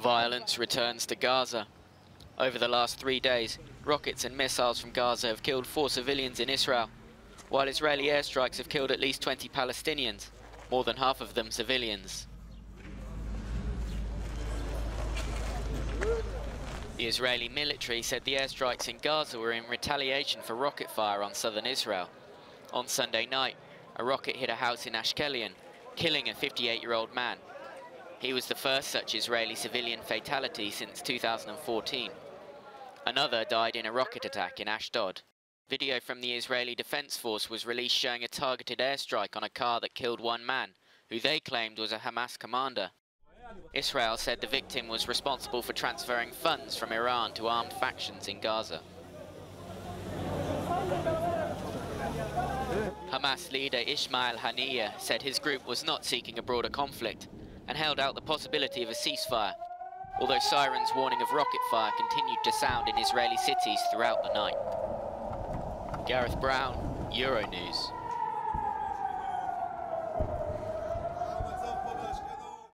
Violence returns to Gaza. Over the last three days, rockets and missiles from Gaza have killed four civilians in Israel, while Israeli airstrikes have killed at least 20 Palestinians, more than half of them civilians. The Israeli military said the airstrikes in Gaza were in retaliation for rocket fire on southern Israel. On Sunday night, a rocket hit a house in Ashkelon, killing a 58-year-old man. He was the first such Israeli civilian fatality since 2014. Another died in a rocket attack in Ashdod. Video from the Israeli Defense Force was released showing a targeted airstrike on a car that killed one man, who they claimed was a Hamas commander. Israel said the victim was responsible for transferring funds from Iran to armed factions in Gaza. Hamas leader Ismail Haniyeh said his group was not seeking a broader conflict and held out the possibility of a ceasefire, although sirens warning of rocket fire continued to sound in Israeli cities throughout the night. Gareth Brown, Euronews.